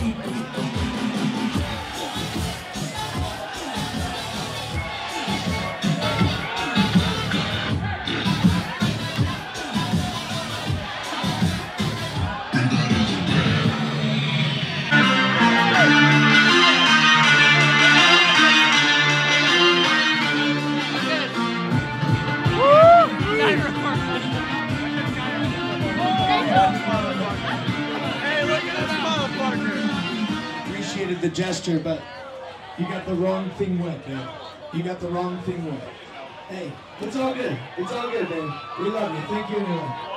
hippie. A gesture, but you got the wrong thing wet, man. You got the wrong thing wet. Hey, it's all good. It's all good, man. We love you. Thank you anyway.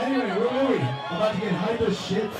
Anyway, where were we? About to get hype as shit.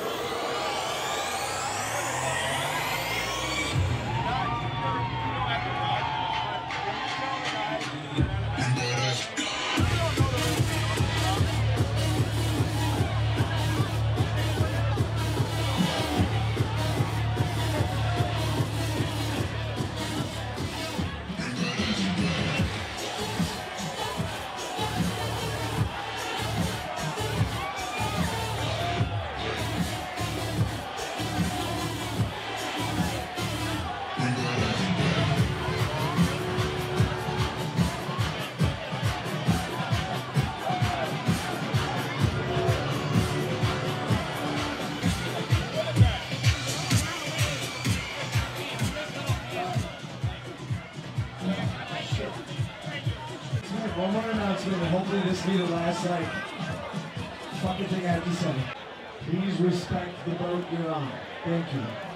One more announcement, and hopefully this will be the last like fucking thing I have to say. Please respect the boat you're on. Thank you.